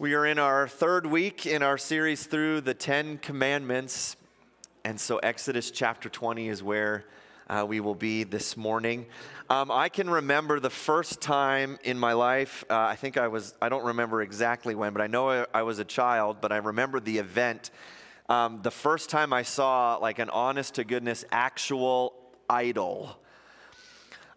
We are in our third week in our series through the Ten Commandments. And so, Exodus chapter 20 is where uh, we will be this morning. Um, I can remember the first time in my life, uh, I think I was, I don't remember exactly when, but I know I, was a child, but I remember the event. Um, the first time I saw like an honest to goodness actual idol.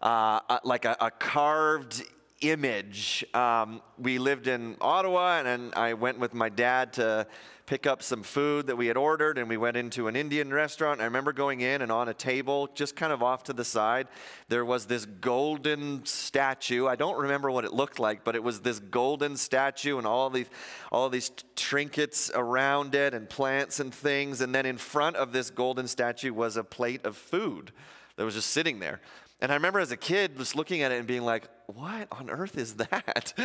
Uh, uh like a, a carved image. Um, we lived in Ottawa, and, and I went with my dad to pick up some food that we had ordered, and we went into an Indian restaurant. I remember going in, and on a table, just kind of off to the side, there was this golden statue. I don't remember what it looked like, but it was this golden statue, and all these, all these trinkets around it, and plants and things. And then in front of this golden statue was a plate of food that was just sitting there. And I remember as a kid just looking at it and being like, what on earth is that?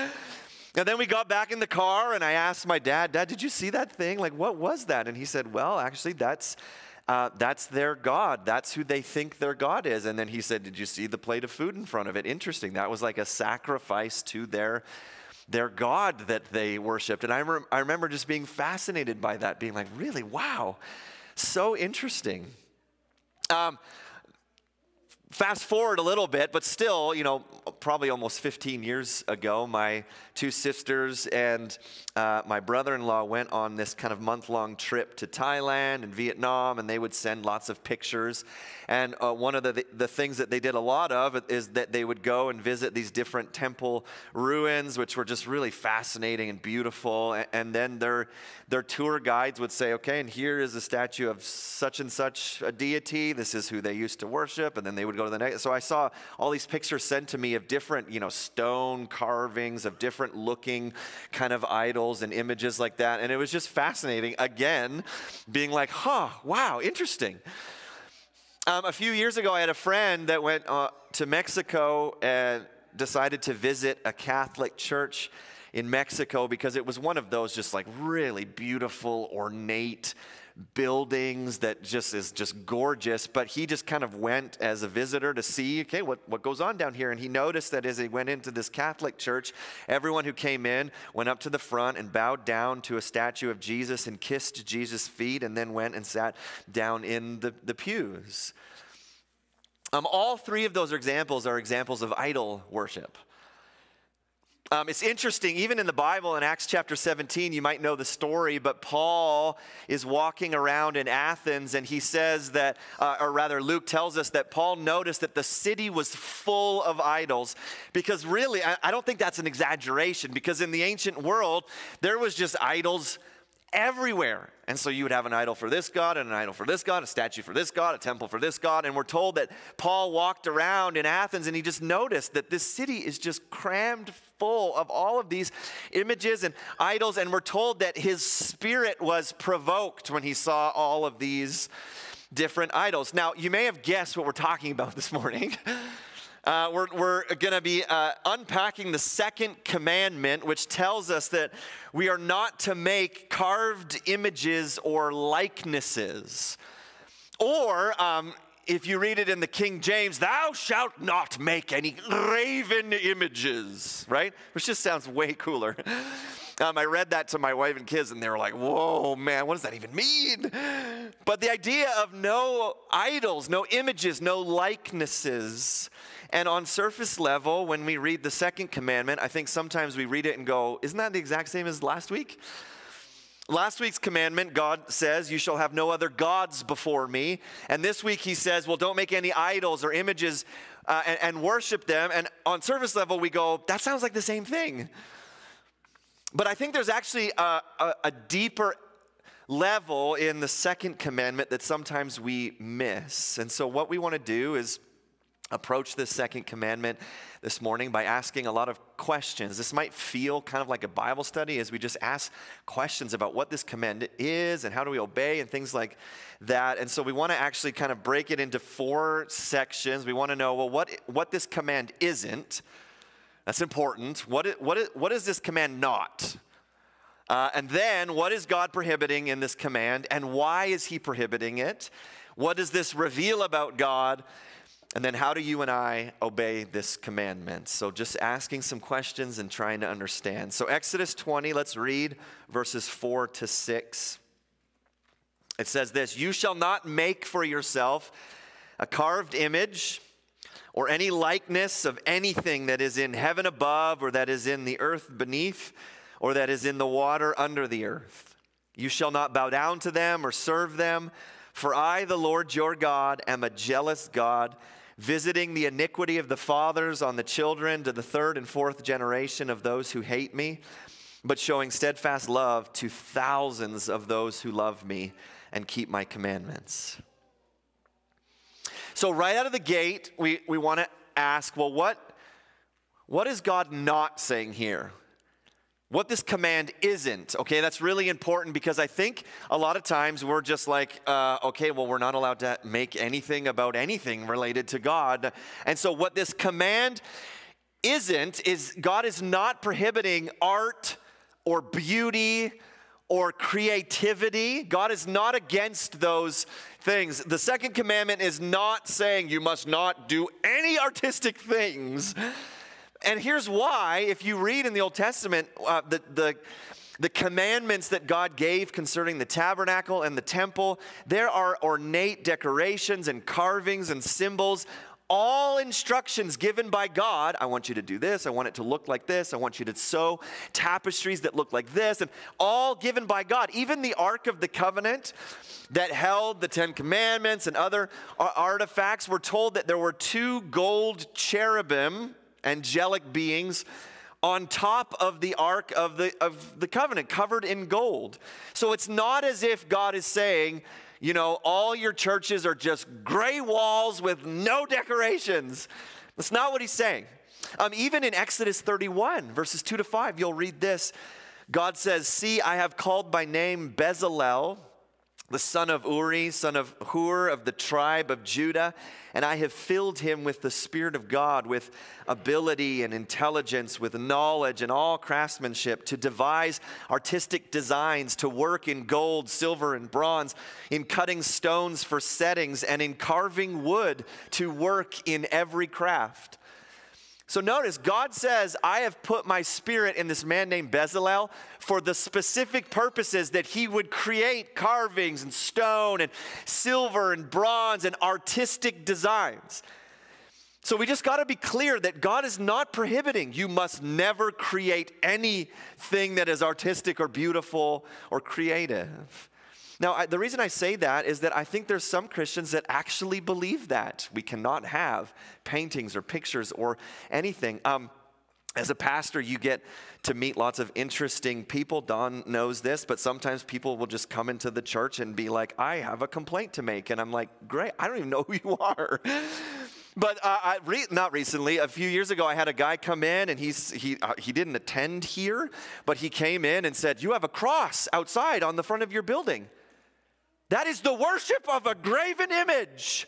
And then we got back in the car and I asked my dad, Dad, did you see that thing? Like, what was that? And he said, Well, actually, that's. Uh, that's their God. That's who they think their God is. And then he said, Did you see the plate of food in front of it? Interesting. That was like a sacrifice to their, their God that they worshiped. And I, I remember just being fascinated by that, being like, Really? Wow. So interesting. Um, Fast forward a little bit, but still, you know, probably almost 15 years ago, my two sisters and uh, my brother in law went on this kind of month long trip to Thailand and Vietnam, and they would send lots of pictures. And uh, one of the, the things that they did a lot of is that they would go and visit these different temple ruins, which were just really fascinating and beautiful. And, and then their, their tour guides would say, okay, and here is a statue of such and such a deity. This is who they used to worship. And then they would go to the next. So I saw all these pictures sent to me of different, you know, stone carvings of different looking kind of idols and images like that. And it was just fascinating, again, being like, huh, wow, interesting. Um, a few years ago, I had a friend that went uh, to Mexico and decided to visit a Catholic church in Mexico because it was one of those just like really beautiful, ornate buildings that just is just gorgeous. But he just kind of went as a visitor to see, okay, what, what goes on down here. And he noticed that as he went into this Catholic church, everyone who came in went up to the front and bowed down to a statue of Jesus and kissed Jesus' feet and then went and sat down in the, the pews. Um, all three of those examples are examples of idol worship. Um, it's interesting, even in the Bible in Acts chapter 17, you might know the story, but Paul is walking around in Athens and he says that, uh, or rather, Luke tells us that Paul noticed that the city was full of idols. Because really, I, I don't think that's an exaggeration, because in the ancient world, there was just idols everywhere. And so you would have an idol for this God and an idol for this God, a statue for this God, a temple for this God. And we're told that Paul walked around in Athens and he just noticed that this city is just crammed full of all of these images and idols. And we're told that his spirit was provoked when he saw all of these different idols. Now, you may have guessed what we're talking about this morning. Uh, we're, we're going to be uh, unpacking the second commandment, which tells us that we are not to make carved images or likenesses. Or, um, if you read it in the King James, thou shalt not make any graven images, right? Which just sounds way cooler. Um, I read that to my wife and kids, and they were like, whoa, man, what does that even mean? But the idea of no idols, no images, no likenesses and on surface level, when we read the second commandment, I think sometimes we read it and go, isn't that the exact same as last week? Last week's commandment, God says, You shall have no other gods before me. And this week he says, Well, don't make any idols or images uh, and, and worship them. And on surface level, we go, That sounds like the same thing. But I think there's actually a, a, a deeper level in the second commandment that sometimes we miss. And so, what we want to do is approach this second commandment this morning by asking a lot of questions. This might feel kind of like a Bible study as we just ask questions about what this command is and how do we obey and things like that. And so we want to actually kind of break it into four sections. We want to know, well, what, what this command isn't. That's important. What, what, what is this command not? Uh, and then, what is God prohibiting in this command, and why is He prohibiting it? What does this reveal about God? And then, how do you and I obey this commandment? So, just asking some questions and trying to understand. So, Exodus 20, let's read verses 4 to 6. It says this You shall not make for yourself a carved image or any likeness of anything that is in heaven above, or that is in the earth beneath, or that is in the water under the earth. You shall not bow down to them or serve them, for I, the Lord your God, am a jealous God visiting the iniquity of the fathers on the children to the third and fourth generation of those who hate me, but showing steadfast love to thousands of those who love me and keep my commandments. So, right out of the gate, we, we want to ask well, what, what is God not saying here? What this command isn't. Okay, that's really important because I think a lot of times we're just like, uh, okay, well, we're not allowed to make anything about anything related to God. And so, what this command isn't is God is not prohibiting art or beauty or creativity. God is not against those things. The second commandment is not saying you must not do any artistic things. And here's why if you read in the Old Testament, uh, the, the, the commandments that God gave concerning the tabernacle and the temple, there are ornate decorations and carvings and symbols all instructions given by God. I want you to do this. I want it to look like this. I want you to sew tapestries that look like this, and all given by God. Even the Ark of the Covenant that held the Ten Commandments and other artifacts, we're told that there were two gold cherubim angelic beings on top of the ark of the, of the covenant, covered in gold. So it's not as if God is saying, you know, all your churches are just gray walls with no decorations. That's not what he's saying. Um, even in Exodus 31, verses 2 to 5, you'll read this. God says, See, I have called by name Bezalel, the son of Uri, son of Hur of the tribe of Judah, and I have filled him with the Spirit of God, with ability and intelligence, with knowledge and all craftsmanship, to devise artistic designs, to work in gold, silver, and bronze, in cutting stones for settings, and in carving wood, to work in every craft. So notice, God says, I have put my spirit in this man named Bezalel for the specific purposes that he would create carvings and stone and silver and bronze and artistic designs. So we just got to be clear that God is not prohibiting. You must never create anything that is artistic or beautiful or creative. Now, I, the reason I say that is that I think there's some Christians that actually believe that we cannot have paintings or pictures or anything. Um, as a pastor, you get to meet lots of interesting people. Don knows this, but sometimes people will just come into the church and be like, I have a complaint to make. And I'm like, great, I don't even know who you are. But uh, I re- not recently, a few years ago, I had a guy come in and he's, he, uh, he didn't attend here, but he came in and said, You have a cross outside on the front of your building. That is the worship of a graven image.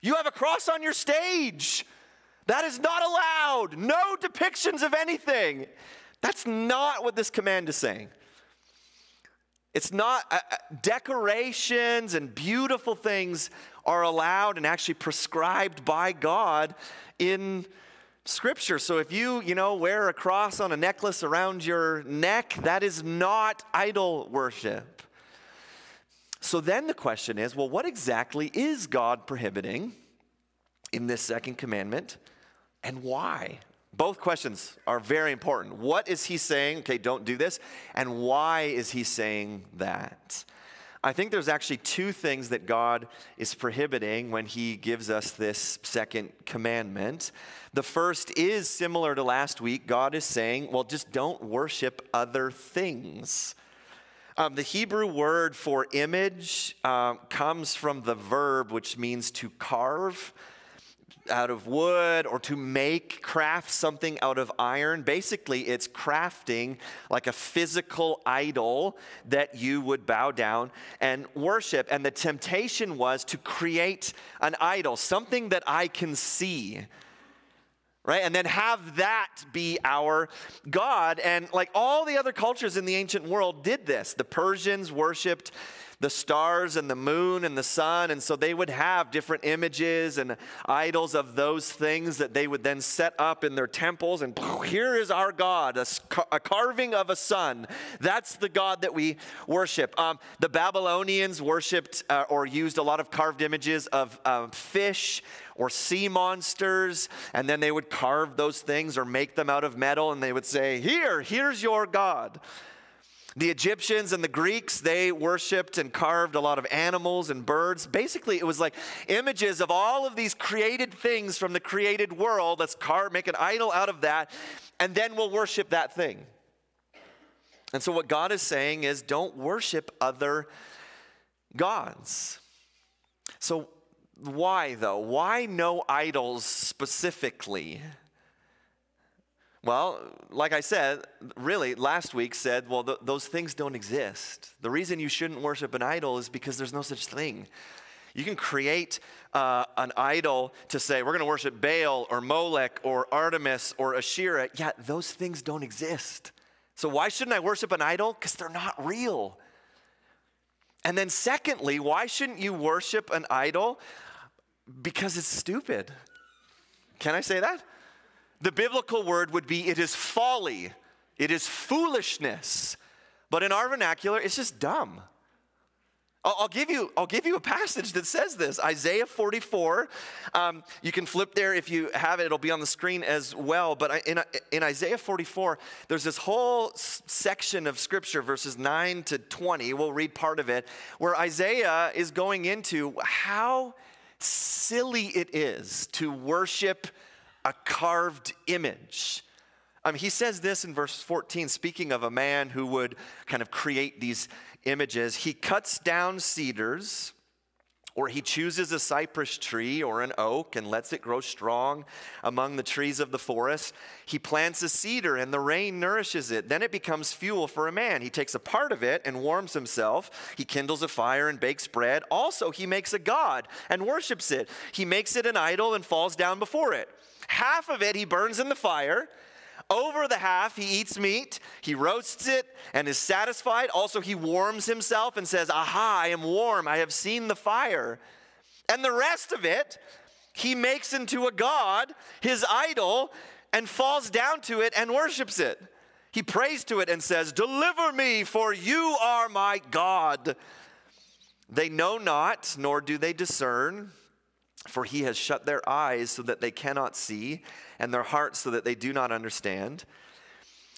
You have a cross on your stage. That is not allowed. No depictions of anything. That's not what this command is saying. It's not, uh, uh decorations and beautiful things are allowed and actually prescribed by God in scripture. So if you, you know, wear a cross on a necklace around your neck, that is not idol worship. So then the question is well, what exactly is God prohibiting in this second commandment and why? Both questions are very important. What is he saying? Okay, don't do this. And why is he saying that? I think there's actually two things that God is prohibiting when he gives us this second commandment. The first is similar to last week. God is saying, well, just don't worship other things. Um, the Hebrew word for image uh, comes from the verb which means to carve out of wood or to make, craft something out of iron. Basically, it's crafting like a physical idol that you would bow down and worship. And the temptation was to create an idol, something that I can see right? And then have that be our God. And like all the other cultures in the ancient world did this. The Persians worshiped the stars and the moon and the sun. And so they would have different images and idols of those things that they would then set up in their temples. And here is our God, a, a carving of a sun. That's the God that we worship. Um, the Babylonians worshiped uh, or used a lot of carved images of uh, fish or sea monsters, and then they would carve those things or make them out of metal, and they would say, Here, here's your God. The Egyptians and the Greeks, they worshiped and carved a lot of animals and birds. Basically, it was like images of all of these created things from the created world. Let's carve, make an idol out of that, and then we'll worship that thing. And so, what God is saying is don't worship other gods. So, why though? Why no idols specifically? Well, like I said, really, last week said, well, th- those things don't exist. The reason you shouldn't worship an idol is because there's no such thing. You can create uh, an idol to say, we're going to worship Baal or Molech or Artemis or Asherah. Yeah, those things don't exist. So why shouldn't I worship an idol? Because they're not real. And then, secondly, why shouldn't you worship an idol? Because it's stupid. Can I say that? The biblical word would be it is folly, it is foolishness. But in our vernacular, it's just dumb. I'll, give you, I'll give you a passage that says this Isaiah 44. Um, you can flip there if you have it, it'll be on the screen as well. But in, in Isaiah 44, there's this whole section of scripture, verses 9 to 20. We'll read part of it, where Isaiah is going into how silly it is to worship a carved image. Um, he says this in verse 14, speaking of a man who would kind of create these images. He cuts down cedars, or he chooses a cypress tree or an oak and lets it grow strong among the trees of the forest. He plants a cedar and the rain nourishes it. Then it becomes fuel for a man. He takes a part of it and warms himself. He kindles a fire and bakes bread. Also, he makes a god and worships it. He makes it an idol and falls down before it. Half of it he burns in the fire. Over the half, he eats meat, he roasts it, and is satisfied. Also, he warms himself and says, Aha, I am warm, I have seen the fire. And the rest of it, he makes into a god, his idol, and falls down to it and worships it. He prays to it and says, Deliver me, for you are my God. They know not, nor do they discern for he has shut their eyes so that they cannot see, and their hearts so that they do not understand.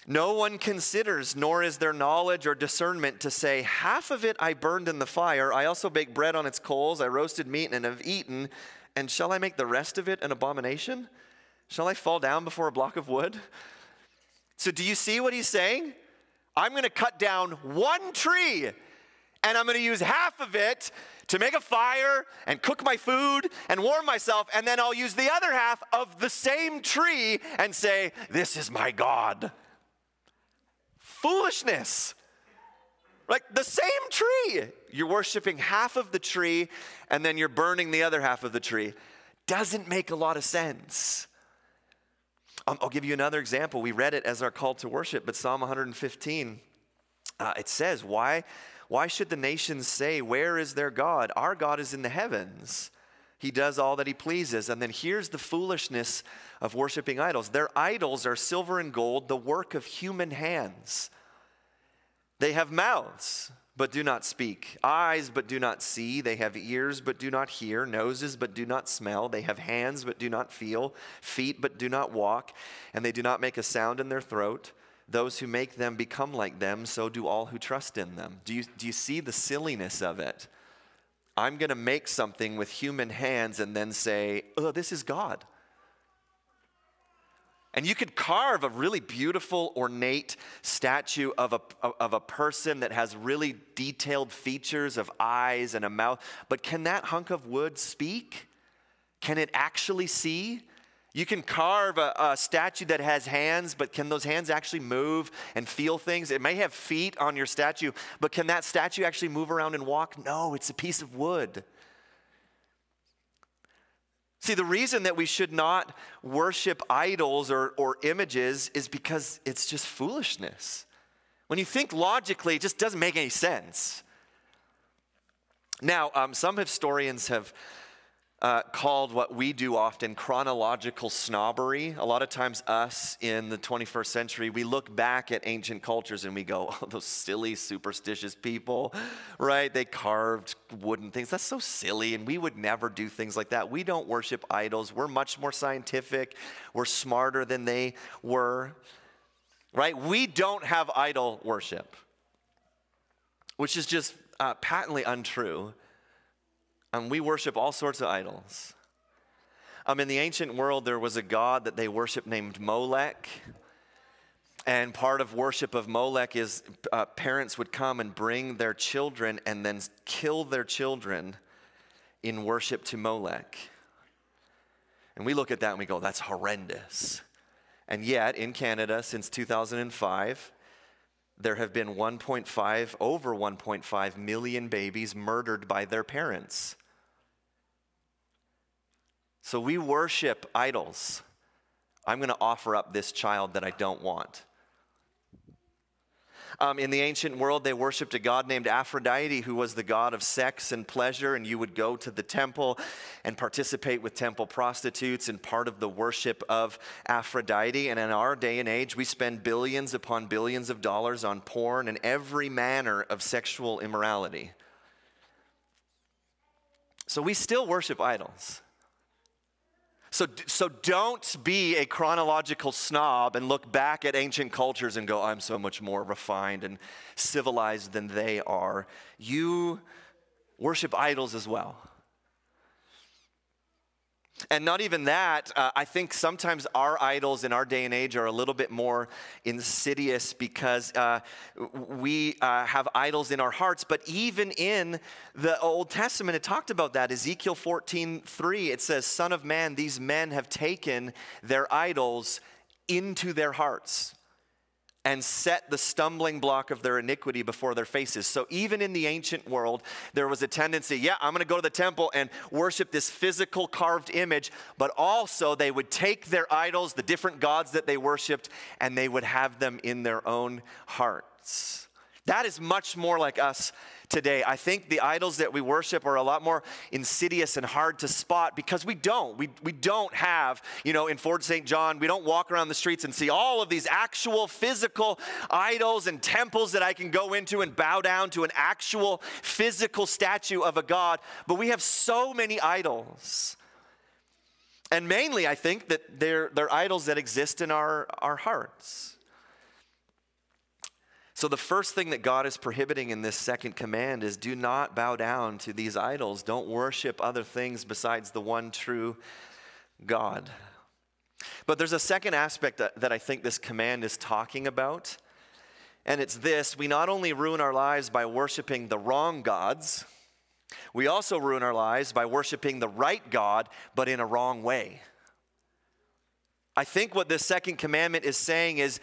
No one considers, nor is there knowledge or discernment to say, Half of it I burned in the fire. I also baked bread on its coals. I roasted meat and have eaten. And shall I make the rest of it an abomination? Shall I fall down before a block of wood? So, do you see what he's saying? I'm going to cut down one tree and I'm going to use half of it to make a fire and cook my food and warm myself, and then I'll use the other half of the same tree and say, This is my God. Foolishness. Like the same tree. You're worshiping half of the tree and then you're burning the other half of the tree. Doesn't make a lot of sense. I'll give you another example. We read it as our call to worship, but Psalm 115, uh, it says, Why? Why should the nations say, Where is their God? Our God is in the heavens. He does all that he pleases. And then here's the foolishness of worshiping idols their idols are silver and gold, the work of human hands. They have mouths, but do not speak, eyes, but do not see. They have ears, but do not hear, noses, but do not smell. They have hands, but do not feel, feet, but do not walk, and they do not make a sound in their throat. Those who make them become like them, so do all who trust in them. Do you, do you see the silliness of it? I'm going to make something with human hands and then say, oh, this is God. And you could carve a really beautiful, ornate statue of a, of a person that has really detailed features of eyes and a mouth. But can that hunk of wood speak? Can it actually see? You can carve a, a, statue that has hands, but can those hands actually move and feel things? It may have feet on your statue, but can that statue actually move around and walk? No, it's a piece of wood. See, the reason that we should not worship idols or, or images is because it's just foolishness. When you think logically, it just doesn't make any sense. Now, um, some historians have uh, called what we do often chronological snobbery. A lot of times, us in the 21st century, we look back at ancient cultures and we go, oh, those silly, superstitious people, right? They carved wooden things. That's so silly, and we would never do things like that. We don't worship idols. We're much more scientific, we're smarter than they were, right? We don't have idol worship, which is just uh, patently untrue. Um, we worship all sorts of idols. Um, in the ancient world, there was a god that they worshiped named Molech. And part of worship of Molech is uh, parents would come and bring their children and then kill their children in worship to Molech. And we look at that and we go, that's horrendous. And yet, in Canada, since 2005, there have been 1.5, over 1.5 million babies murdered by their parents. So we worship idols. I'm going to offer up this child that I don't want. Um, in the ancient world, they worshiped a god named Aphrodite, who was the god of sex and pleasure, and you would go to the temple and participate with temple prostitutes and part of the worship of Aphrodite. And in our day and age, we spend billions upon billions of dollars on porn and every manner of sexual immorality. So we still worship idols. So, so don't be a chronological snob and look back at ancient cultures and go, I'm so much more refined and civilized than they are. You worship idols as well. And not even that, uh, I think sometimes our idols in our day and age are a little bit more insidious because uh, we uh, have idols in our hearts. But even in the Old Testament, it talked about that. Ezekiel 14 3, it says, Son of man, these men have taken their idols into their hearts and set the stumbling block of their iniquity before their faces. So, even in the ancient world, there was a tendency yeah, I'm to go to the temple and worship this physical carved image, but also they would take their idols, the different gods that they worshiped, and they would have them in their own hearts. That is much more like us today. I think the idols that we worship are a lot more insidious and hard to spot because we don't. We, we don't have, you know, in Fort St. John, we don't walk around the streets and see all of these actual physical idols and temples that I can go into and bow down to an actual physical statue of a God. But we have so many idols. And mainly, I think that they're, they're idols that exist in our, our hearts. So, the first thing that God is prohibiting in this second command is do not bow down to these idols. Don't worship other things besides the one true God. But there's a second aspect that, I think this command is talking about, and it's this we not only ruin our lives by worshiping the wrong gods, we also ruin our lives by worshiping the right God, but in a wrong way. I think what this second commandment is saying is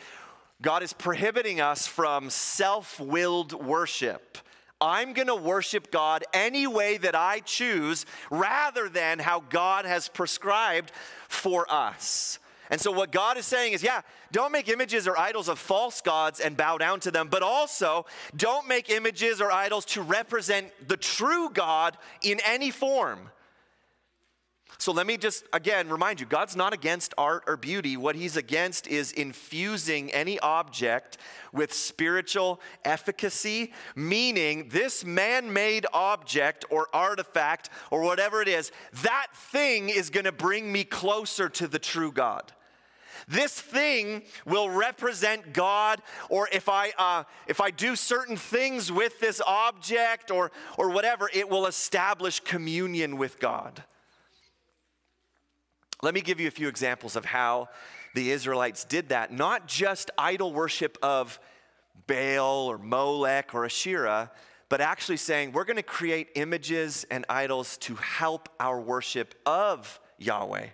God is prohibiting us from self willed worship. I'm going to worship God any way that I choose rather than how God has prescribed for us. And so, what God is saying is, yeah, don't make images or idols of false gods and bow down to them, but also don't make images or idols to represent the true God in any form. So let me just again remind you God's not against art or beauty. What He's against is infusing any object with spiritual efficacy, meaning this man made object or artifact or whatever it is, that thing is going to bring me closer to the true God. This thing will represent God, or if I, uh, if I do certain things with this object or, or whatever, it will establish communion with God. Let me give you a few examples of how the Israelites did that. Not just idol worship of Baal or Molech or Asherah, but actually saying we're going to create images and idols to help our worship of Yahweh.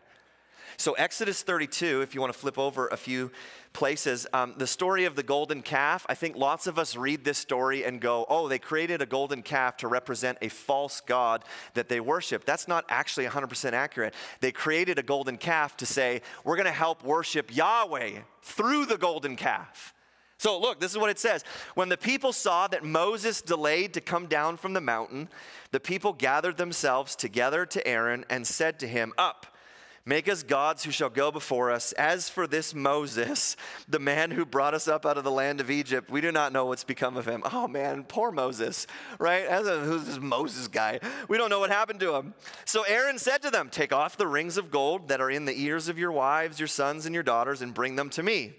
So, Exodus 32, if you want to flip over a few places, um, the story of the golden calf, I think lots of us read this story and go, oh, they created a golden calf to represent a false god that they worship. That's not actually 100% accurate. They created a golden calf to say, we're going to help worship Yahweh through the golden calf. So, look, this is what it says. When the people saw that Moses delayed to come down from the mountain, the people gathered themselves together to Aaron and said to him, Up, Make us gods who shall go before us. As for this Moses, the man who brought us up out of the land of Egypt, we do not know what's become of him. Oh man, poor Moses, right? A, who's this Moses guy? We don't know what happened to him. So Aaron said to them, Take off the rings of gold that are in the ears of your wives, your sons, and your daughters, and bring them to me.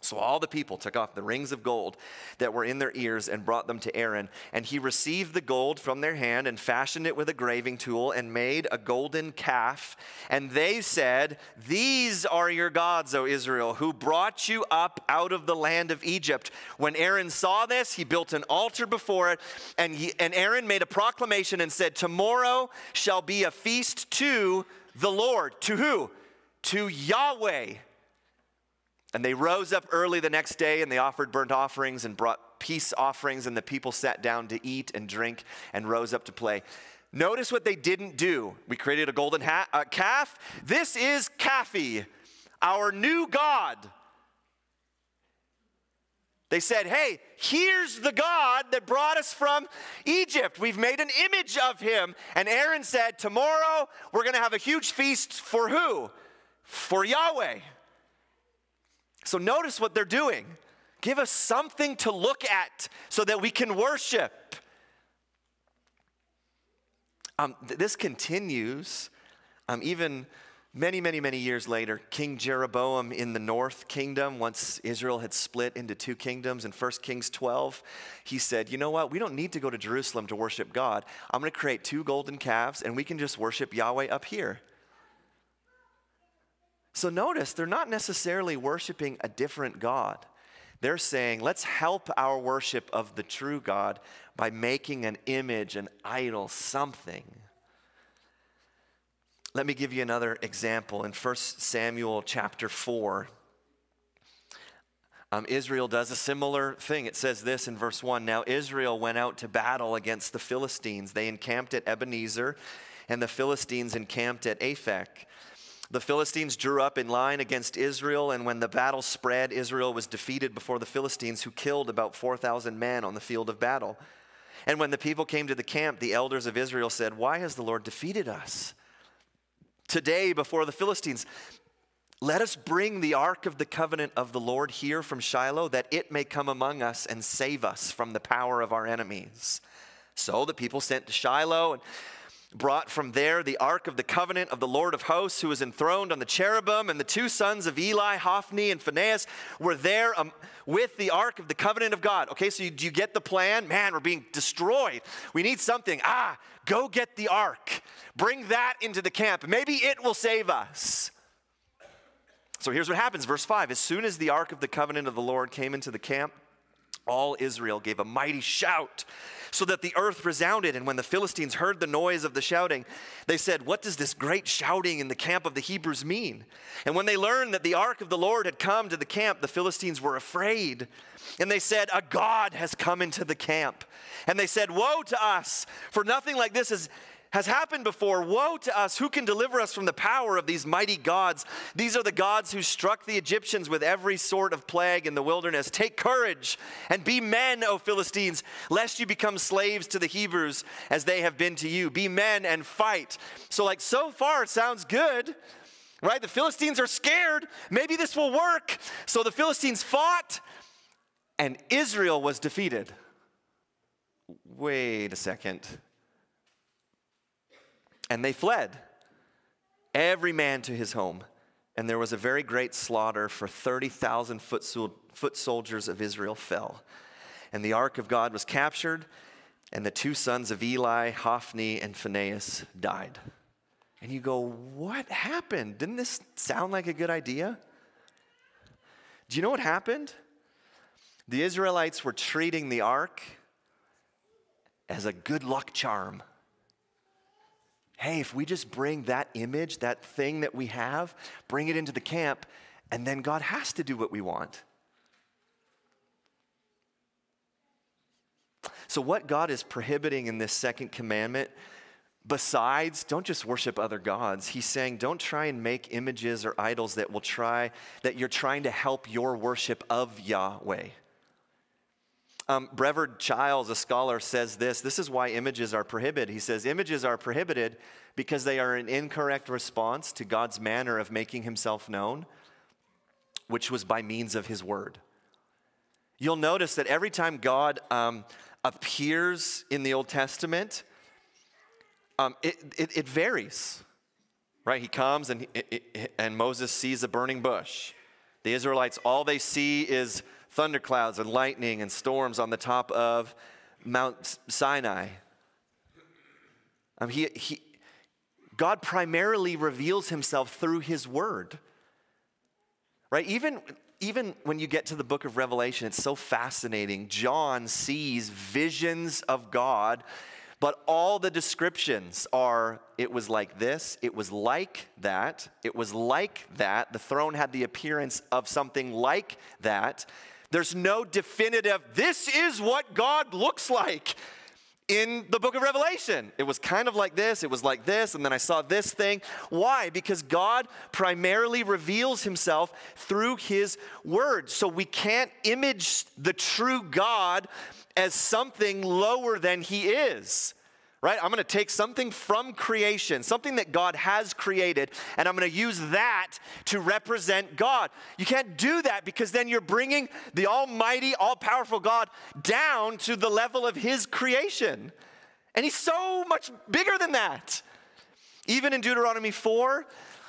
So all the people took off the rings of gold that were in their ears and brought them to Aaron. And he received the gold from their hand and fashioned it with a graving tool and made a golden calf. And they said, These are your gods, O Israel, who brought you up out of the land of Egypt. When Aaron saw this, he built an altar before it. And, he, and Aaron made a proclamation and said, Tomorrow shall be a feast to the Lord. To who? To Yahweh and they rose up early the next day and they offered burnt offerings and brought peace offerings, and the people sat down to eat and drink and rose up to play. Notice what they didn't do. We created a golden calf. This is Kaphi, our new God. They said, Hey, here's the God that brought us from Egypt. We've made an image of him. And Aaron said, Tomorrow we're going to have a huge feast for who? For Yahweh. So notice what they're doing. Give us something to look at so that we can worship. Um, th- this continues um, even many, many, many years later. King Jeroboam in the north kingdom, once Israel had split into two kingdoms in 1 Kings 12, he said, You know what? We don't need to go to Jerusalem to worship God. I'm going to create two golden calves and we can just worship Yahweh up here. So notice, they're not necessarily worshiping a different God. They're saying, let's help our worship of the true God by making an image, an idol, something. Let me give you another example. In 1 Samuel chapter 4, um, Israel does a similar thing. It says this in verse 1 Now Israel went out to battle against the Philistines. They encamped at Ebenezer, and the Philistines encamped at Aphek. The Philistines drew up in line against Israel, and when the battle spread, Israel was defeated before the Philistines, who killed about 4,000 men on the field of battle. And when the people came to the camp, the elders of Israel said, Why has the Lord defeated us? Today, before the Philistines, let us bring the ark of the covenant of the Lord here from Shiloh, that it may come among us and save us from the power of our enemies. So the people sent to Shiloh, and brought from there the ark of the covenant of the Lord of hosts, who was enthroned on the cherubim, and the two sons of Eli, Hophni and Phinehas, were there um, with the ark of the covenant of God. Okay, so you, do you get the plan? Man, we're being destroyed. We need something. Ah, go get the ark. Bring that into the camp. Maybe it will save us. So here's what happens, verse 5. As soon as the ark of the covenant of the Lord came into the camp, all Israel gave a mighty shout so that the earth resounded. And when the Philistines heard the noise of the shouting, they said, What does this great shouting in the camp of the Hebrews mean? And when they learned that the ark of the Lord had come to the camp, the Philistines were afraid. And they said, A God has come into the camp. And they said, Woe to us, for nothing like this has has happened before. Woe to us! Who can deliver us from the power of these mighty gods? These are the gods who struck the Egyptians with every sort of plague in the wilderness. Take courage and be men, O Philistines, lest you become slaves to the Hebrews as they have been to you. Be men and fight. So, like, so far, it sounds good. Right? The Philistines are scared. Maybe this will work. So the Philistines fought, and Israel was defeated. Wait a second and they fled, every man to his home. And there was a very great slaughter, for 30,000 foot, foot soldiers of Israel fell. And the ark of God was captured, and the two sons of Eli, Hophni, and Phinehas died. And you go, What happened? Didn't this sound like a good idea? Do you know what happened? The Israelites were treating the ark as a good luck charm hey, if we just bring that image, that thing that we have, bring it into the camp, and then God has to do what we want. So, what God is prohibiting in this second commandment, besides don't just worship other gods, He's saying don't try and make images or idols that will try, that you're trying to help your worship of Yahweh. Um, Brevard Childs, a scholar, says this this is why images are prohibited. He says, Images are prohibited because they are an incorrect response to God's manner of making himself known, which was by means of his word. You'll notice that every time God um, appears in the Old Testament, um, it, it, it, varies, right? He comes and, and Moses sees a burning bush. The Israelites, all they see is thunderclouds and lightning and storms on the top of Mount Sinai. Um, he, he, God primarily reveals himself through his word. Right? Even, even when you get to the book of Revelation, it's so fascinating. John sees visions of God, but all the descriptions are it was like this, it was like that, it was like that. The throne had the appearance of something like that. There's no definitive, this is what God looks like in the book of Revelation. It was kind of like this, it was like this, and then I saw this thing. Why? Because God primarily reveals himself through his word. So we can't image the true God as something lower than he is right? I'm going to take something from creation, something that God has created, and I'm going to use that to represent God. You can't do that because then you're bringing the almighty, all powerful God down to the level of his creation. And he's so much bigger than that. Even in Deuteronomy 4,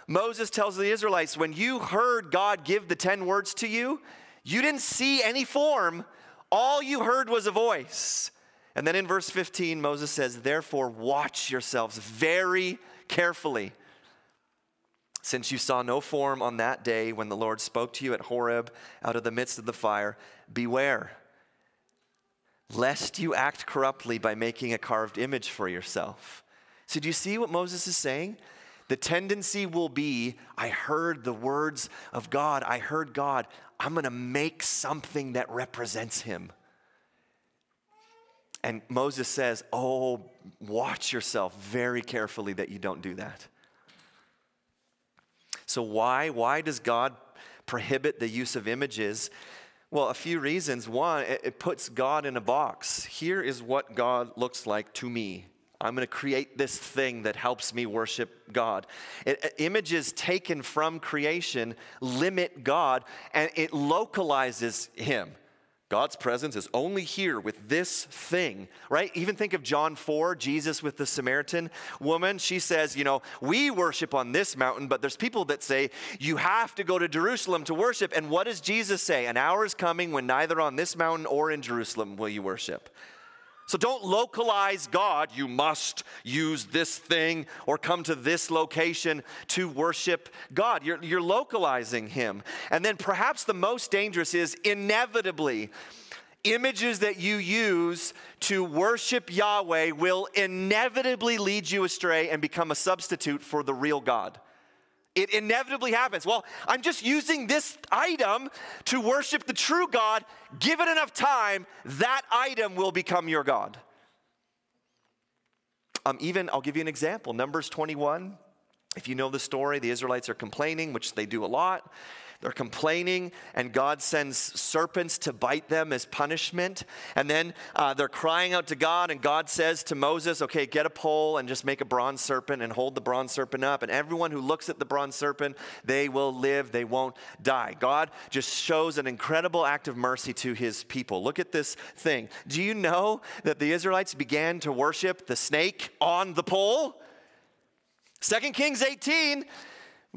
Moses tells the Israelites, when you heard God give the 10 words to you, you didn't see any form, all you heard was a voice. And then in verse 15, Moses says, Therefore, watch yourselves very carefully, since you saw no form on that day when the Lord spoke to you at Horeb out of the midst of the fire. Beware, lest you act corruptly by making a carved image for yourself. So, do you see what Moses is saying? The tendency will be I heard the words of God, I heard God, I'm gonna make something that represents him. And Moses says, Oh, watch yourself very carefully that you don't do that. So, why? Why does God prohibit the use of images? Well, a few reasons. One, it puts God in a box. Here is what God looks like to me. I'm going to create this thing that helps me worship God. It, images taken from creation limit God and it localizes Him. God's presence is only here with this thing, right? Even think of John 4, Jesus with the Samaritan woman. She says, You know, we worship on this mountain, but there's people that say, You have to go to Jerusalem to worship. And what does Jesus say? An hour is coming when neither on this mountain or in Jerusalem will you worship. So don't localize God. You must use this thing or come to this location to worship God. You're, you're localizing Him. And then perhaps the most dangerous is inevitably images that you use to worship Yahweh will inevitably lead you astray and become a substitute for the real God. It inevitably happens. Well, I'm just using this item to worship the true God. Give it enough time, that item will become your God. Um, even, I'll give you an example Numbers 21. If you know the story, the Israelites are complaining, which they do a lot. They're complaining, and God sends serpents to bite them as punishment. And then uh, they're crying out to God, and God says to Moses, Okay, get a pole and just make a bronze serpent and hold the bronze serpent up. And everyone who looks at the bronze serpent, they will live, they won't die. God just shows an incredible act of mercy to his people. Look at this thing. Do you know that the Israelites began to worship the snake on the pole? 2 Kings 18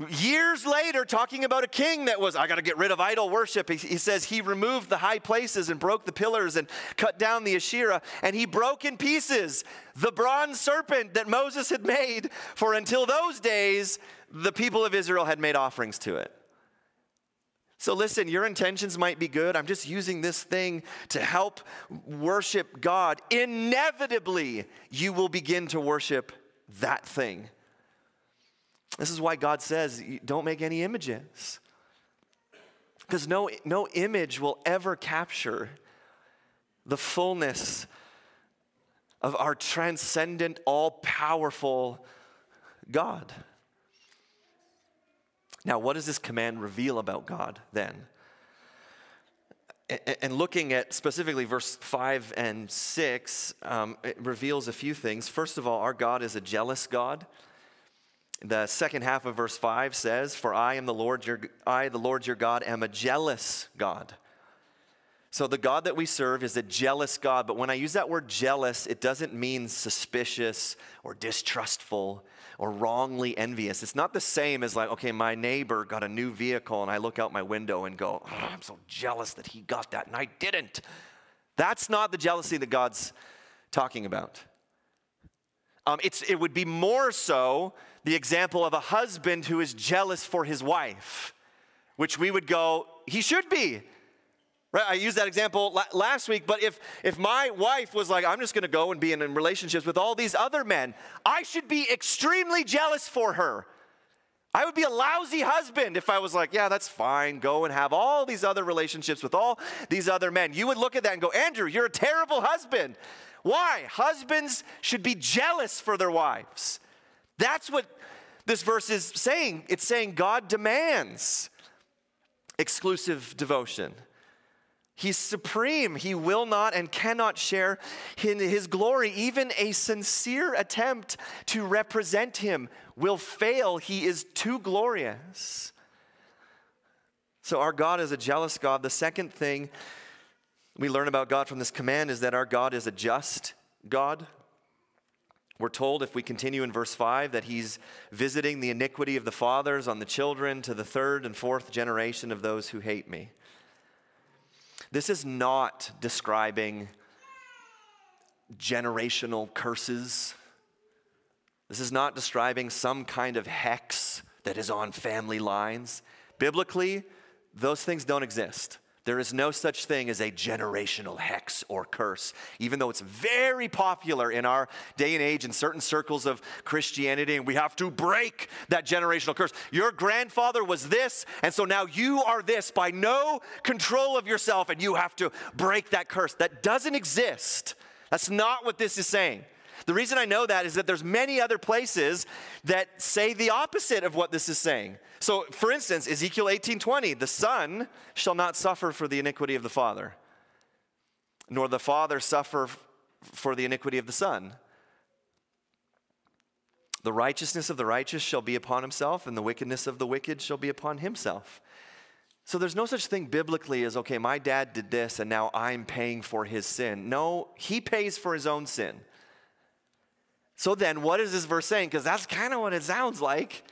Years later, talking about a king that was, I got to get rid of idol worship, he, he, says he removed the high places and broke the pillars and cut down the Asherah, and he broke in pieces the bronze serpent that Moses had made, for until those days, the people of Israel had made offerings to it. So, listen, your intentions might be good. I'm just using this thing to help worship God. Inevitably, you will begin to worship that thing. This is why God says, don't make any images. Because no, no image will ever capture the fullness of our transcendent, all powerful God. Now, what does this command reveal about God then? and looking at specifically verse 5 and 6, um, it reveals a few things. First of all, our God is a jealous God. The second half of verse 5 says, For I am the Lord your I, the Lord your God, am a jealous God. So the God that we serve is a jealous God, but when I use that word jealous, it doesn't mean suspicious or distrustful or wrongly envious. It's not the same as like, okay, my neighbor got a new vehicle and I look out my window and go, oh, I'm so jealous that he got that and I didn't. That's not the jealousy that God's talking about. Um, it would be more so the example of a husband who is jealous for his wife, which we would go, he should be. Right? I used that example last week, but if, if my wife was like, I'm just gonna go and be in relationships with all these other men, I should be extremely jealous for her. I would be a lousy husband if I was like, yeah, that's fine, go and have all these other relationships with all these other men. You would look at that and go, Andrew, you're a terrible husband. Why? Husbands should be jealous for their wives. That's what this verse is saying. It's saying God demands exclusive devotion. He's supreme. He will not and cannot share his glory. Even a sincere attempt to represent him will fail. He is too glorious. So, our God is a jealous God. The second thing we learn about God from this command is that our God is a just God. We're told, if we continue in verse 5, that he's visiting the iniquity of the fathers on the children to the third and fourth generation of those who hate me. This is not describing generational curses. This is not describing some kind of hex that is on family lines. Biblically, those things don't exist. There is no such thing as a generational hex or curse, even though it's very popular in our day and age in certain circles of Christianity, and we have to break that generational curse. Your grandfather was this, and so now you are this by no control of yourself, and you have to break that curse. That doesn't exist. That's not what this is saying. The reason I know that is that there's many other places that say the opposite of what this is saying. So, for instance, Ezekiel 18:20, the son shall not suffer for the iniquity of the father, nor the father suffer for the iniquity of the son. The righteousness of the righteous shall be upon himself, and the wickedness of the wicked shall be upon himself. So there's no such thing biblically as, okay, my dad did this and now I'm paying for his sin. No, he pays for his own sin. So then, what is this verse saying? Because that's kind of what it sounds like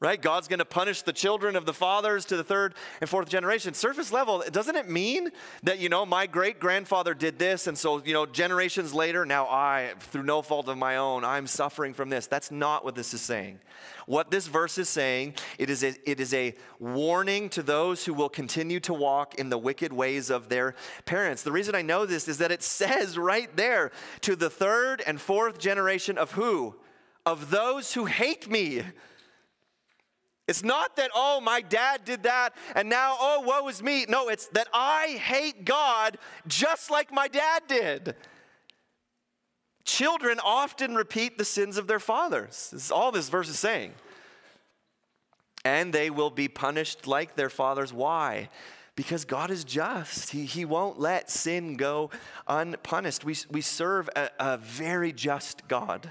right? God's going to punish the children of the fathers to the third and fourth generation. Surface level, doesn't it mean that, you know, my great grandfather did this, and so, you know, generations later, now I, through no fault of my own, I'm suffering from this? That's not what this is saying. What this verse is saying, it is a, it is a warning to those who will continue to walk in the wicked ways of their parents. The reason I know this is that it says right there to the third and fourth generation of who? Of those who hate me. It's not that, oh, my dad did that and now, oh, woe is me. No, it's that I hate God just like my dad did. Children often repeat the sins of their fathers. This is all this verse is saying. And they will be punished like their fathers. Why? Because God is just. He, he won't let sin go unpunished. We, we serve a, a very just God.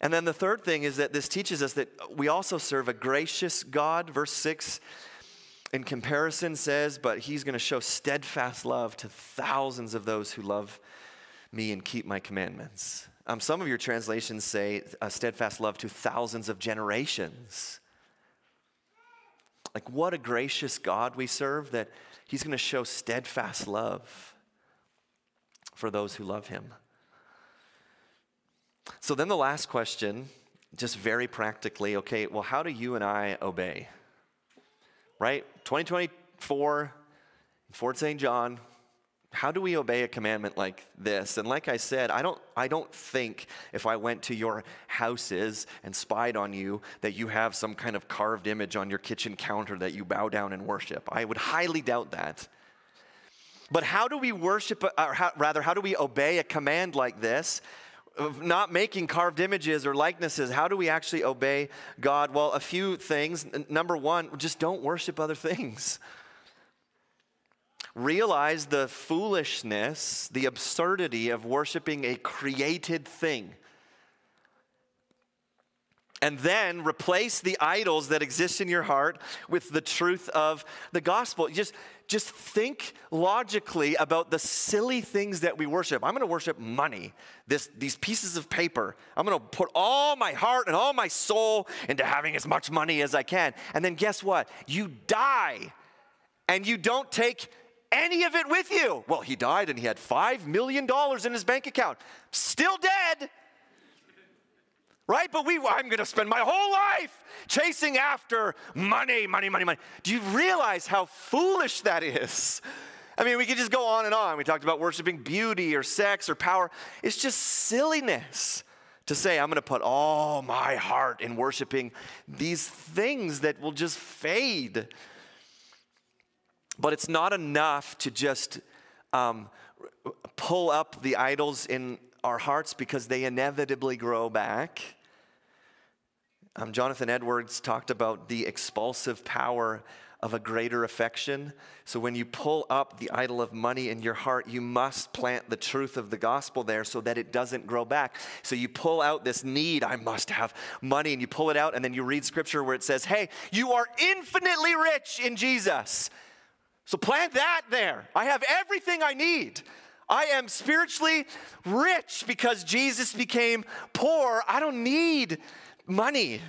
And then the third thing is that this teaches us that we also serve a gracious God. Verse 6 in comparison says, But he's going to show steadfast love to thousands of those who love me and keep my commandments. Um, some of your translations say steadfast love to thousands of generations. Like, what a gracious God we serve that he's going to show steadfast love for those who love him. So then the last question, just very practically, okay, well, how do you and I obey? Right? 2024, Fort St. John, how do we obey a commandment like this? And like I said, I don't, I don't think if I went to your houses and spied on you that you have some kind of carved image on your kitchen counter that you bow down and worship. I would highly doubt that. But how do we worship, or how, rather, how do we obey a command like this of not making carved images or likenesses, how do we actually obey God? Well, a few things. Number one, just don't worship other things. realize the foolishness, the absurdity of worshiping a created thing. And then replace the idols that exist in your heart with the truth of the gospel. Just, just think logically about the silly things that we worship. I'm gonna worship money, this, these pieces of paper. I'm gonna put all my heart and all my soul into having as much money as I can. And then guess what? You die and you don't take any of it with you. Well, he died and he had $5 million in his bank account. Still dead. Right? But we, I'm going to spend my whole life chasing after money, money, money, money. Do you realize how foolish that is? I mean, we could just go on and on. We talked about worshiping beauty or sex or power. It's just silliness to say, I'm going to put all my heart in worshiping these things that will just fade. But it's not enough to just um, pull up the idols in our hearts because they inevitably grow back. Um, Jonathan Edwards talked about the expulsive power of a greater affection. So when you pull up the idol of money in your heart, you must plant the truth of the gospel there so that it doesn't grow back. So you pull out this need, I must have money, and you pull it out, and then you read scripture where it says, Hey, you are infinitely rich in Jesus. So plant that there. I have everything I need. I am spiritually rich because Jesus became poor. I don't need money.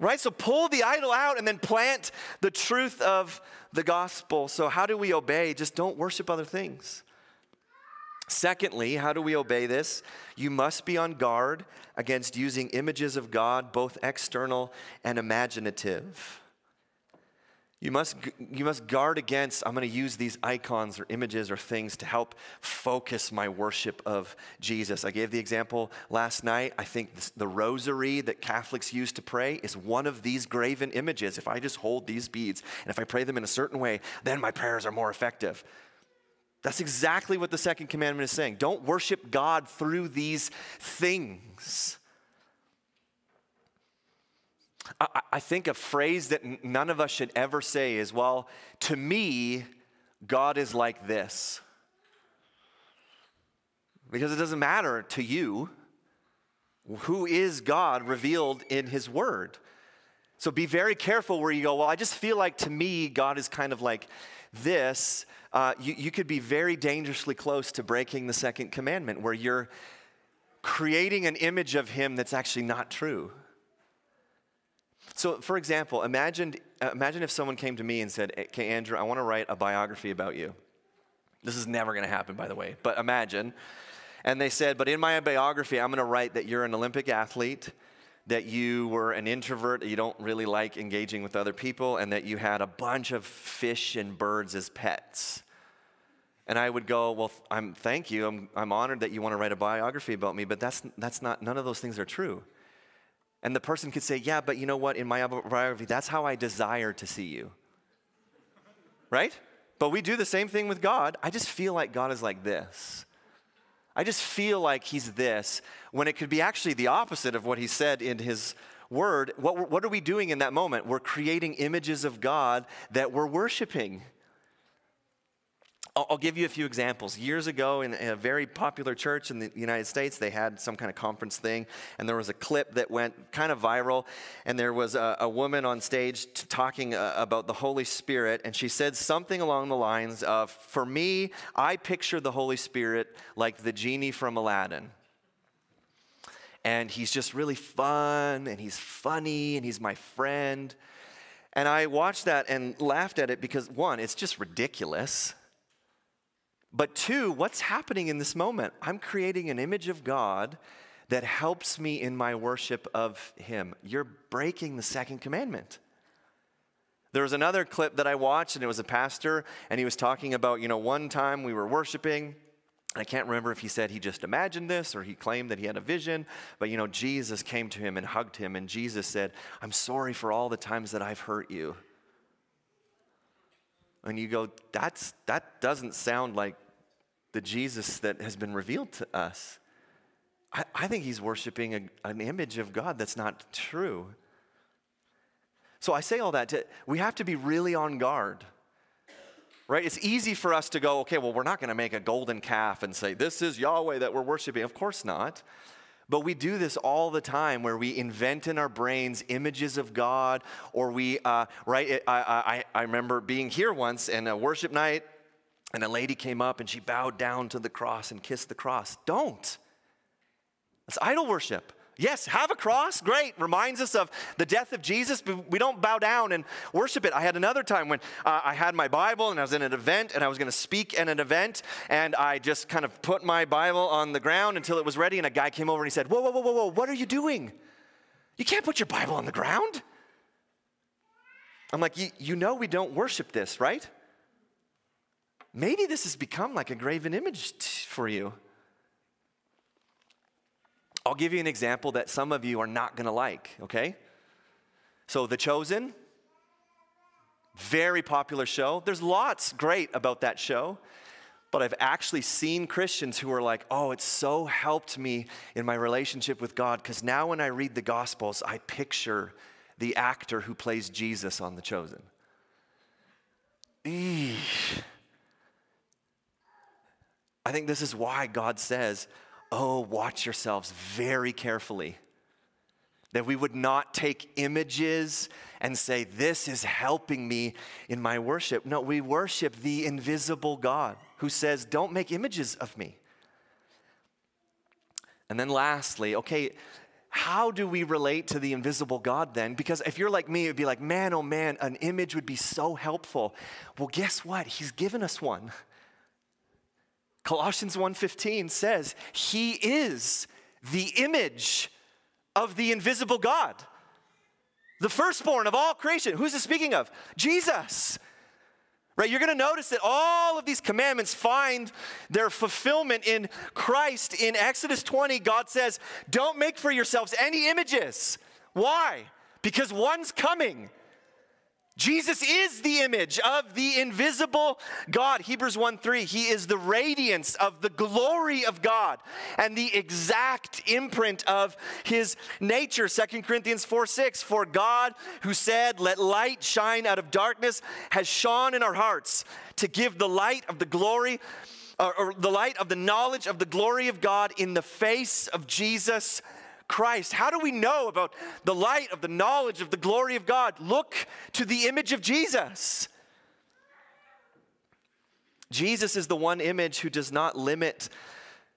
Right? So pull the idol out and then plant the truth of the gospel. So, how do we obey? Just don't worship other things. Secondly, how do we obey this? You must be on guard against using images of God, both external and imaginative. You must, you must guard against, I'm going to use these icons or images or things to help focus my worship of Jesus. I gave the example last night. I think the rosary that Catholics use to pray is one of these graven images. If I just hold these beads and if I pray them in a certain way, then my prayers are more effective. That's exactly what the second commandment is saying. Don't worship God through these things. I, I think a phrase that none of us should ever say is, well, to me, God is like this. Because it doesn't matter to you who is God revealed in His Word. So be very careful where you go, well, I just feel like to me, God is kind of like this. Uh, you, you could be very dangerously close to breaking the second commandment where you're creating an image of Him that's actually not true. So, for example, imagine, uh, imagine if someone came to me and said, Okay, Andrew, I want to write a biography about you. This is never going to happen, by the way, but imagine. And they said, But in my biography, I'm going to write that you're an Olympic athlete, that you were an introvert, that you don't really like engaging with other people, and that you had a bunch of fish and birds as pets. And I would go, Well, I'm, thank you. I'm, I'm honored that you want to write a biography about me, but that's, that's not, none of those things are true. And the person could say, Yeah, but you know what? In my biography, that's how I desire to see you. Right? But we do the same thing with God. I just feel like God is like this. I just feel like he's this when it could be actually the opposite of what he said in his word. What, what are we doing in that moment? We're creating images of God that we're worshiping. I'll, give you a few examples. Years ago, in a very popular church in the United States, they had some kind of conference thing, and there was a clip that went kind of viral. And there was a, a woman on stage t- talking uh, about the Holy Spirit, and she said something along the lines of, For me, I picture the Holy Spirit like the genie from Aladdin and he's just really fun and he's funny and he's my friend. And I watched that and laughed at it because, one, it's just ridiculous. But two, what's happening in this moment? I'm creating an image of God that helps me in my worship of Him. You're breaking the second commandment. There was another clip that I watched, and it was a pastor, and he was talking about, you know, one time we were worshiping. I can't remember if he said he just imagined this or he claimed that he had a vision, but you know, Jesus came to him and hugged him, and Jesus said, I'm sorry for all the times that I've hurt you. And you go, That's, that doesn't sound like the Jesus that has been revealed to us. I, I think he's worshiping a, an image of God that's not true. So I say all that to, we have to be really on guard Right? It's easy for us to go, okay, well, we're not going to make a golden calf and say, this is Yahweh that we're worshiping. Of course not. But we do this all the time where we invent in our brains images of God, or we, uh, right? I, I, I remember being here once and a worship night, and a lady came up and she bowed down to the cross and kissed the cross. Don't. That's idol worship. Yes, have a cross, great. Reminds us of the death of Jesus, but we don't bow down and worship it. I had another time when uh, I had my Bible and I was in an event and I was going to speak at an event, and I just kind of put my Bible on the ground until it was ready, and a guy came over and he said, Whoa, whoa, whoa, whoa, whoa, what are you doing? You can't put your Bible on the ground. I'm like, You know, we don't worship this, right? Maybe this has become like a graven image t- for you. I'll give you an example that some of you are not going to like, okay? So, The Chosen, very popular show. There's lots great about that show, but I've actually seen Christians who are like, oh, it's so helped me in my relationship with God because now when I read the Gospels, I picture the actor who plays Jesus on The Chosen. Eesh. I think this is why God says, oh, watch yourselves very carefully. That we would not take images and say, This is helping me in my worship. No, we worship the invisible God who says, Don't make images of me. And then lastly, okay, how do we relate to the invisible God then? Because if you're like me, it'd be like, man, oh man, an image would be so helpful. Well, guess what? He's given us one. Colossians 1:15 says, "He is the image of the invisible God." The firstborn of all creation. Who's it speaking of? Jesus. Right? You're going to notice that all of these commandments find their fulfillment in Christ. In Exodus 20, God says, "Don't make for yourselves any images." Why? Because one's coming Jesus is the image of the invisible God. Hebrews 1 3, he is the radiance of the glory of God and the exact imprint of his nature. 2 Corinthians 4 6, for God who said, Let light shine out of darkness, has shone in our hearts to give the light of the glory. Or, or the light of the knowledge of the glory of God in the face of Jesus Christ. How do we know about the light of the knowledge of the glory of God? Look to the image of Jesus. Jesus is the one image who does not limit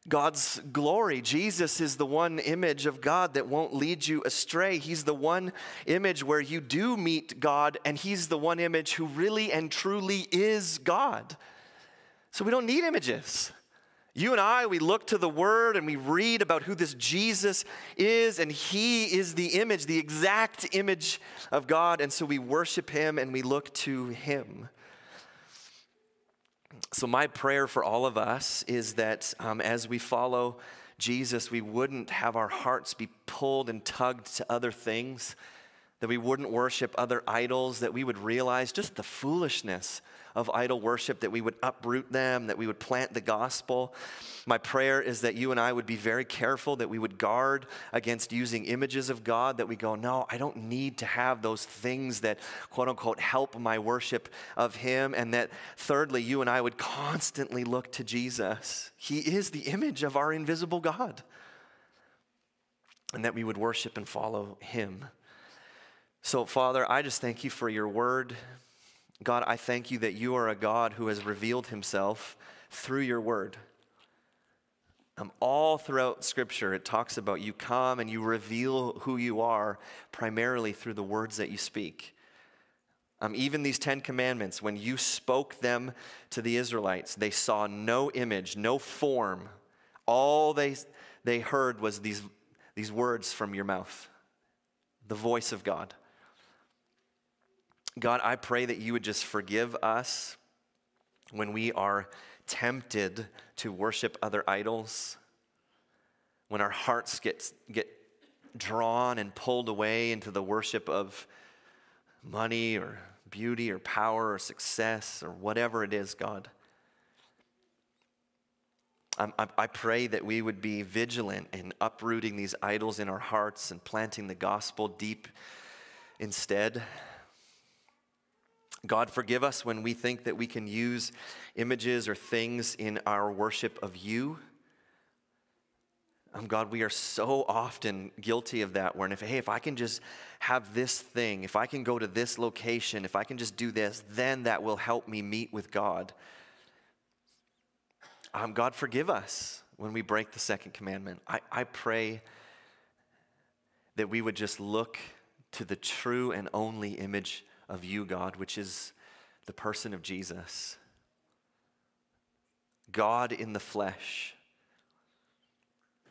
God's glory. Jesus is the one image of God that won't lead you astray. He's the one image where you do meet God, and He's the one image who really and truly is God. So we don't need images. You and I, we look to the Word and we read about who this Jesus is, and He is the image, the exact image of God. And so we worship Him and we look to Him. So, my prayer for all of us is that um, as we follow Jesus, we wouldn't have our hearts be pulled and tugged to other things, that we wouldn't worship other idols, that we would realize just the foolishness of idol worship, that we would uproot them, that we would plant the gospel. My prayer is that you and I would be very careful, that we would guard against using images of God, that we go, no, I don't need to have those things that quote unquote help my worship of Him. And that thirdly, you and I would constantly look to Jesus. He is the image of our invisible God. And that we would worship and follow Him. So, Father, I just thank you for your word. God, I thank you that you are a God who has revealed himself through your word. Um, all throughout Scripture, it talks about you come and you reveal who you are primarily through the words that you speak. Um, even these Ten Commandments, when you spoke them to the Israelites, they saw no image, no form. All they, they heard was these, these words from your mouth, the voice of God. God, I pray that you would just forgive us when we are tempted to worship other idols, when our hearts get, get drawn and pulled away into the worship of money or beauty or power or success or whatever it is, God. I, I pray that we would be vigilant in uprooting these idols in our hearts and planting the gospel deep instead. God, forgive us when we think that we can use images or things in our worship of you. Um, God, we are so often guilty of that. Where if, hey, if I can just have this thing, if I can go to this location, if I can just do this, then that will help me meet with God. Um, God, forgive us when we break the second commandment. I, I pray that we would just look to the true and only image of you, God, which is the person of Jesus. God in the flesh.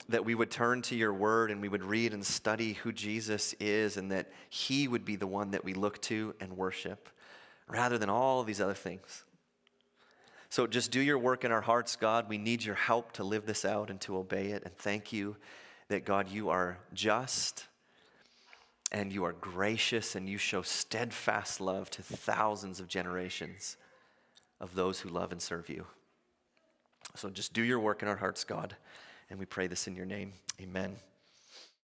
That we would turn to your word and we would read and study who Jesus is, and that he would be the one that we look to and worship rather than all these other things. So just do your work in our hearts, God. We need your help to live this out and to obey it. And thank you that, God, you are just and you are gracious and you show steadfast love to thousands of generations of those who love and serve you. So just do your work in our hearts, God. And we pray this in your name. Amen.